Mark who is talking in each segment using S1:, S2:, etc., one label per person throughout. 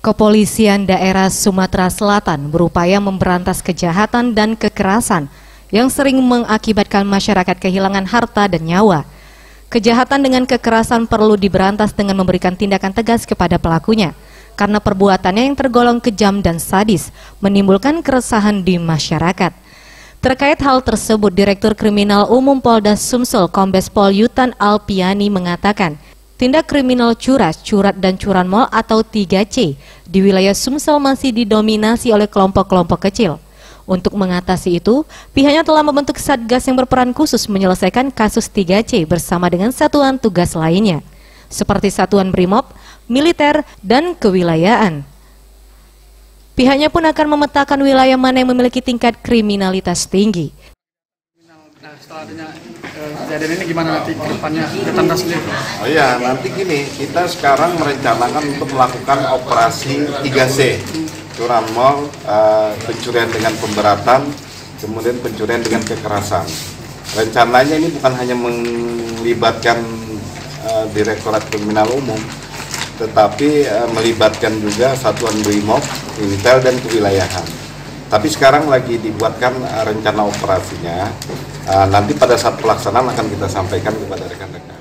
S1: Kepolisian daerah Sumatera Selatan berupaya memberantas kejahatan dan kekerasan yang sering mengakibatkan masyarakat kehilangan harta dan nyawa. Kejahatan dengan kekerasan perlu diberantas dengan memberikan tindakan tegas kepada pelakunya, karena perbuatannya yang tergolong kejam dan sadis menimbulkan keresahan di masyarakat. Terkait hal tersebut, Direktur Kriminal Umum Polda Sumsel Kombes Pol Yutan Alpiani mengatakan, Tindak kriminal curas, curat dan curanmol atau 3C di wilayah Sumsel masih didominasi oleh kelompok-kelompok kecil. Untuk mengatasi itu, pihaknya telah membentuk satgas yang berperan khusus menyelesaikan kasus 3C bersama dengan satuan tugas lainnya, seperti satuan BRIMOB, militer, dan kewilayahan. Pihaknya pun akan memetakan wilayah mana yang memiliki tingkat kriminalitas tinggi.
S2: Nah, setelah adanya kejadian ini gimana nanti ke depannya ke Tanda sendiri?
S3: Oh iya, nanti gini, kita sekarang merencanakan untuk melakukan operasi 3C, curan mall, uh, pencurian dengan pemberatan, kemudian pencurian dengan kekerasan. Rencananya ini bukan hanya melibatkan uh, Direktorat Kriminal Umum, tetapi uh, melibatkan juga Satuan Brimob, Intel, dan kewilayahan. Tapi sekarang lagi dibuatkan uh, rencana operasinya uh, nanti pada saat pelaksanaan akan kita sampaikan kepada rekan-rekan.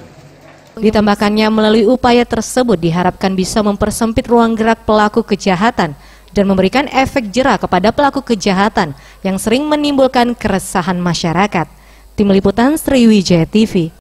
S1: Ditambahkannya melalui upaya tersebut diharapkan bisa mempersempit ruang gerak pelaku kejahatan dan memberikan efek jerah kepada pelaku kejahatan yang sering menimbulkan keresahan masyarakat. Tim Liputan Sriwijaya TV